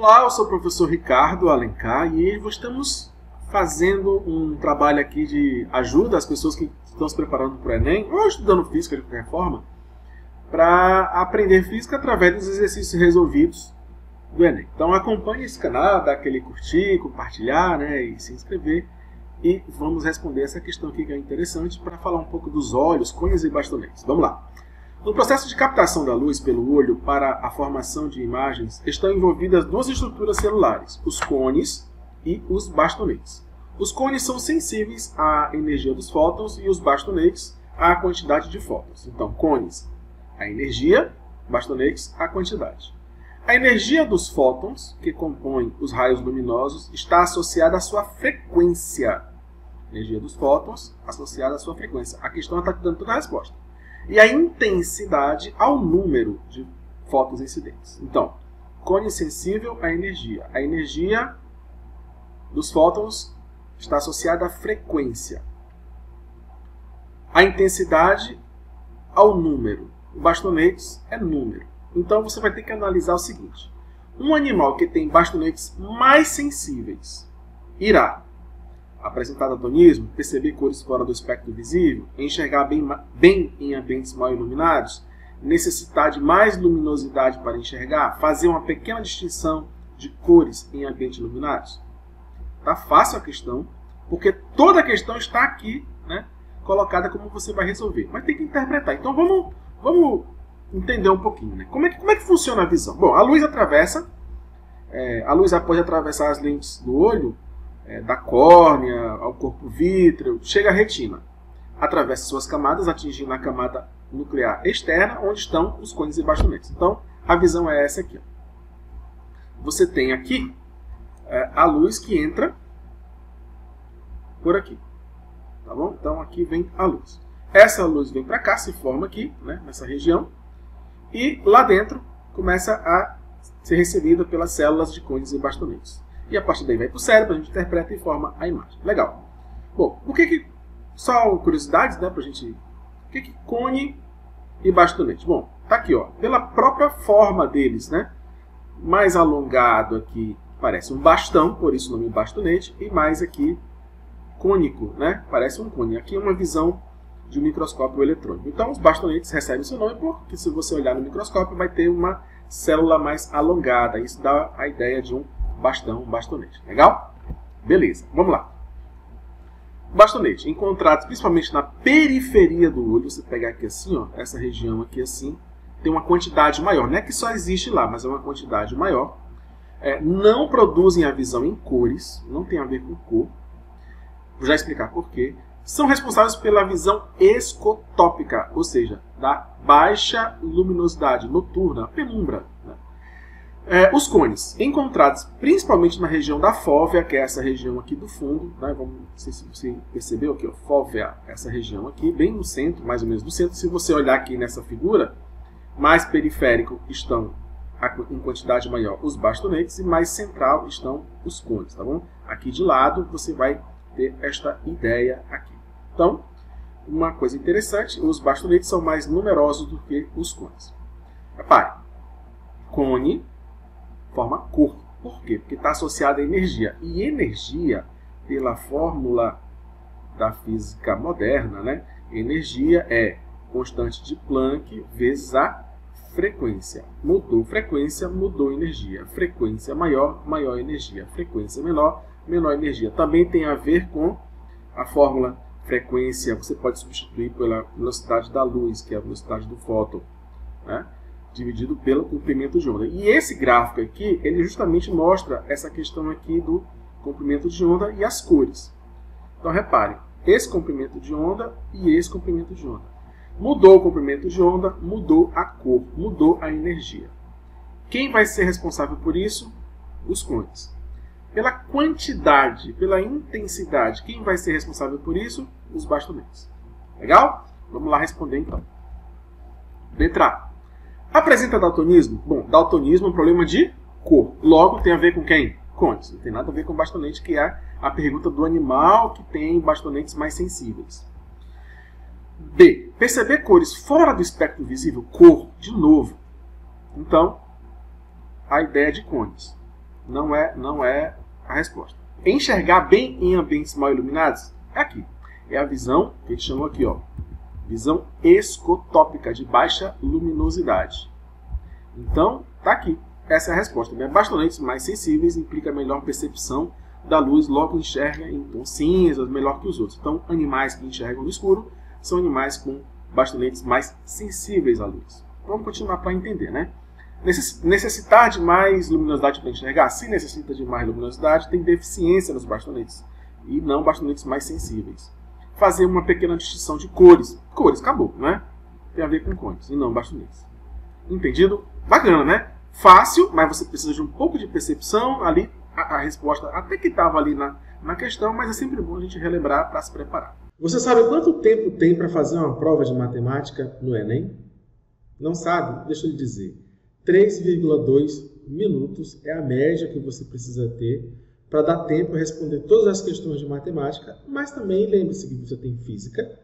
Olá, eu sou o professor Ricardo Alencar e estamos fazendo um trabalho aqui de ajuda às pessoas que estão se preparando para o Enem ou estudando física de qualquer forma para aprender física através dos exercícios resolvidos do Enem. Então acompanhe esse canal, dá aquele curtir, compartilhar né, e se inscrever e vamos responder essa questão aqui que é interessante para falar um pouco dos olhos, cunhas e bastonetes. Vamos lá. No processo de captação da luz pelo olho para a formação de imagens estão envolvidas duas estruturas celulares, os cones e os bastonetes. Os cones são sensíveis à energia dos fótons e os bastonetes à quantidade de fótons. Então, cones, a energia, bastonetes, a quantidade. A energia dos fótons, que compõem os raios luminosos, está associada à sua frequência. Energia dos fótons associada à sua frequência. A questão está dando toda a resposta e a intensidade ao número de fótons incidentes. Então, cone sensível à energia. A energia dos fótons está associada à frequência. A intensidade ao número. O bastonetes é número. Então você vai ter que analisar o seguinte: um animal que tem bastonetes mais sensíveis irá apresentar daltonismo, perceber cores fora do espectro visível, enxergar bem, bem em ambientes mal iluminados, necessitar de mais luminosidade para enxergar, fazer uma pequena distinção de cores em ambientes iluminados? Tá fácil a questão, porque toda a questão está aqui, né, colocada como você vai resolver. Mas tem que interpretar. Então vamos, vamos entender um pouquinho. Né? Como, é que, como é que funciona a visão? Bom, a luz atravessa, é, a luz pode atravessar as lentes do olho é, da córnea ao corpo vítreo, chega à retina. Atravessa suas camadas, atingindo a camada nuclear externa, onde estão os cones e bastonetes. Então, a visão é essa aqui. Você tem aqui é, a luz que entra por aqui. Tá bom? Então, aqui vem a luz. Essa luz vem para cá, se forma aqui, né, nessa região, e lá dentro começa a ser recebida pelas células de cones e bastonetes e a partir daí vai para o cérebro, a gente interpreta e forma a imagem. Legal. Bom, por que que, só curiosidades, né, para a gente, por que que cone e bastonete? Bom, tá aqui, ó, pela própria forma deles, né, mais alongado aqui parece um bastão, por isso o nome bastonete, e mais aqui cônico, né, parece um cone. Aqui é uma visão de um microscópio eletrônico. Então, os bastonetes recebem seu nome porque, se você olhar no microscópio, vai ter uma célula mais alongada. Isso dá a ideia de um bastão, bastonete. Legal? Beleza, vamos lá. Bastonete, encontrados principalmente na periferia do olho, você pegar aqui assim, ó, essa região aqui assim, tem uma quantidade maior. Não é que só existe lá, mas é uma quantidade maior. É, não produzem a visão em cores, não tem a ver com cor. Vou já explicar por quê. São responsáveis pela visão escotópica, ou seja, da baixa luminosidade noturna, penumbra. É, os cones, encontrados principalmente na região da fóvea, que é essa região aqui do fundo, né? Vamos, não sei se você percebeu aqui, ó, fóvea, essa região aqui, bem no centro, mais ou menos no centro. Se você olhar aqui nessa figura, mais periférico estão em quantidade maior os bastonetes e mais central estão os cones, tá bom? Aqui de lado você vai ter esta ideia aqui. Então, uma coisa interessante, os bastonetes são mais numerosos do que os cones. Repare, cone forma cor. Por quê? Porque está associada à energia. E energia, pela fórmula da física moderna, né? energia é constante de Planck vezes a frequência. Mudou frequência, mudou energia. Frequência maior, maior energia. Frequência menor, menor energia. Também tem a ver com a fórmula frequência, você pode substituir pela velocidade da luz, que é a velocidade do fóton. Né? Dividido pelo comprimento de onda. E esse gráfico aqui, ele justamente mostra essa questão aqui do comprimento de onda e as cores. Então repare, esse comprimento de onda e esse comprimento de onda. Mudou o comprimento de onda, mudou a cor, mudou a energia. Quem vai ser responsável por isso? Os cones. Pela quantidade, pela intensidade, quem vai ser responsável por isso? Os bastonetes. Legal? Vamos lá responder então. Letra A. Apresenta daltonismo? Bom, daltonismo é um problema de cor. Logo, tem a ver com quem? Contes. Não tem nada a ver com bastonete, que é a pergunta do animal que tem bastonetes mais sensíveis. B. Perceber cores fora do espectro visível? Cor, de novo. Então, a ideia de cones. Não é, não é a resposta. Enxergar bem em ambientes mal iluminados é aqui. É a visão que a gente chamou aqui, ó. Visão escotópica de baixa luminosidade. Então, tá aqui. Essa é a resposta. Né? Bastonetes mais sensíveis implica melhor percepção da luz, logo enxerga em tons cinzas, melhor que os outros. Então, animais que enxergam no escuro são animais com bastonetes mais sensíveis à luz. Vamos continuar para entender, né? Necessitar de mais luminosidade para enxergar? Se necessita de mais luminosidade, tem deficiência nos bastonetes e não bastonetes mais sensíveis. Fazer uma pequena distinção de cores. Cores, acabou, né? Tem a ver com cores e não bastonetes. Entendido? Bacana, né? Fácil, mas você precisa de um pouco de percepção. Ali a, a resposta até que estava ali na, na questão, mas é sempre bom a gente relembrar para se preparar. Você sabe quanto tempo tem para fazer uma prova de matemática no Enem? Não sabe? Deixa eu lhe dizer. 3,2 minutos é a média que você precisa ter para dar tempo a responder todas as questões de matemática, mas também lembre-se que você tem física,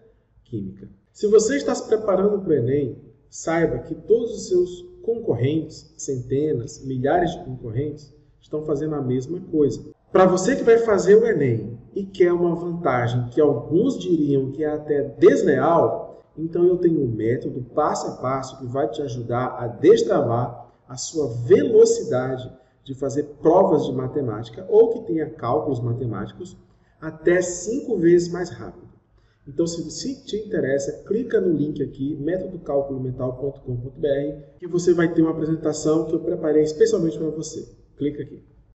química. Se você está se preparando para o Enem, saiba que todos os seus concorrentes, centenas, milhares de concorrentes, estão fazendo a mesma coisa. Para você que vai fazer o Enem e quer uma vantagem que alguns diriam que é até desleal, então eu tenho um método passo a passo que vai te ajudar a destravar a sua velocidade de fazer provas de matemática ou que tenha cálculos matemáticos até cinco vezes mais rápido. Então, se, se te interessa, clica no link aqui, métodocalculomental.com.br, que você vai ter uma apresentação que eu preparei especialmente para você. Clica aqui.